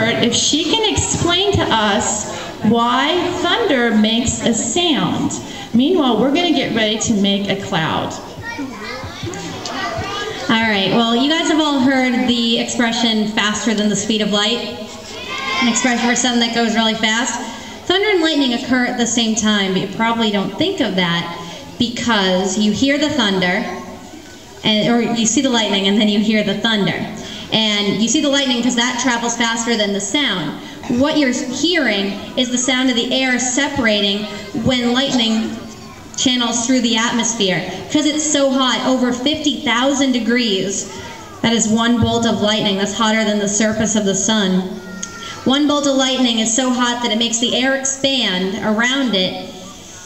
if she can explain to us why thunder makes a sound. Meanwhile, we're going to get ready to make a cloud. All right, well, you guys have all heard the expression faster than the speed of light, an expression for something that goes really fast. Thunder and lightning occur at the same time, but you probably don't think of that because you hear the thunder, and, or you see the lightning and then you hear the thunder. And you see the lightning because that travels faster than the sound. What you're hearing is the sound of the air separating when lightning channels through the atmosphere. Because it's so hot, over 50,000 degrees, that is one bolt of lightning. That's hotter than the surface of the sun. One bolt of lightning is so hot that it makes the air expand around it,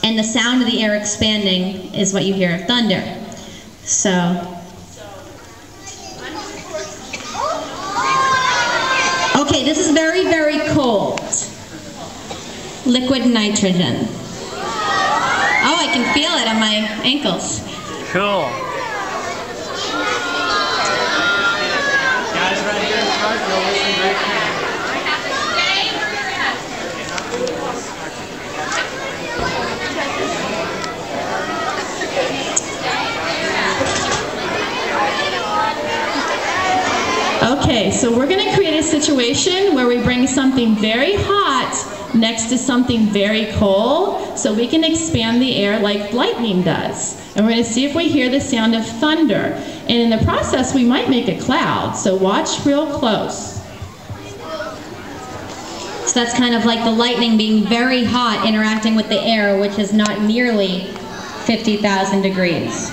and the sound of the air expanding is what you hear of thunder. So, okay, this is very, very cold. Liquid nitrogen. Oh, I can feel it on my ankles. Cool. Guys right here in front, Okay, so we're going to create a situation where we bring something very hot next to something very cold so we can expand the air like lightning does. And we're to see if we hear the sound of thunder. And in the process, we might make a cloud, so watch real close. So that's kind of like the lightning being very hot interacting with the air, which is not nearly 50,000 degrees.